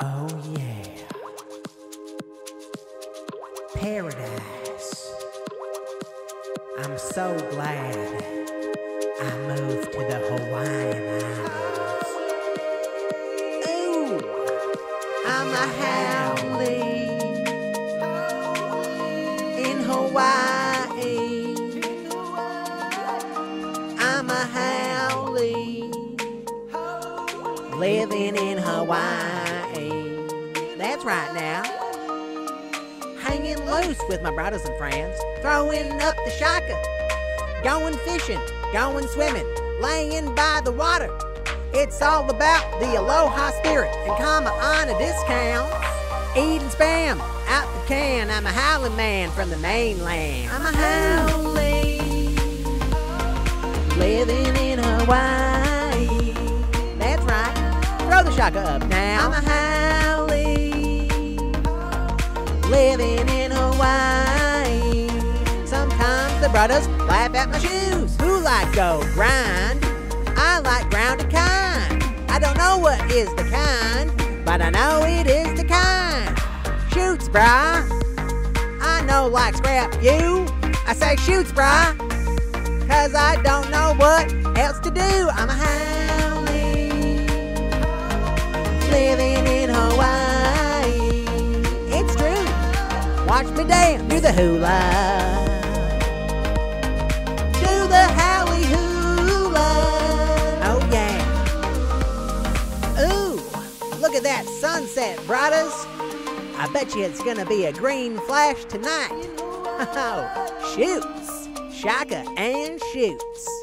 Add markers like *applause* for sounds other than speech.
Oh, yeah. Paradise. I'm so glad I moved to the Hawaiian Islands. Ooh, I'm a haole in Hawaii. I'm a haole living in Hawaii. Right now. Hanging loose with my brothers and friends, throwing up the shaka, going fishing, going swimming, laying by the water. It's all about the aloha spirit and kama'aina discount. Eating spam out the can. I'm a haole man from the mainland. I'm a haole, living in Hawaii. That's right. Throw the shaka up now. I'm a haole, the brothers laugh at my shoes. Who like go grind? I like ground grounded kind. I don't know what is the kind, but I know it is the kind. Shoots, brah. I know like scrap you. I say shoots, brah. Cause I don't know what else to do. I'm a haole, living in Hawaii. It's true. Watch me dance, do the hula. That sunset, brothers. I bet you it's gonna be a green flash tonight. *laughs* Oh, shoots. Shaka and shoots.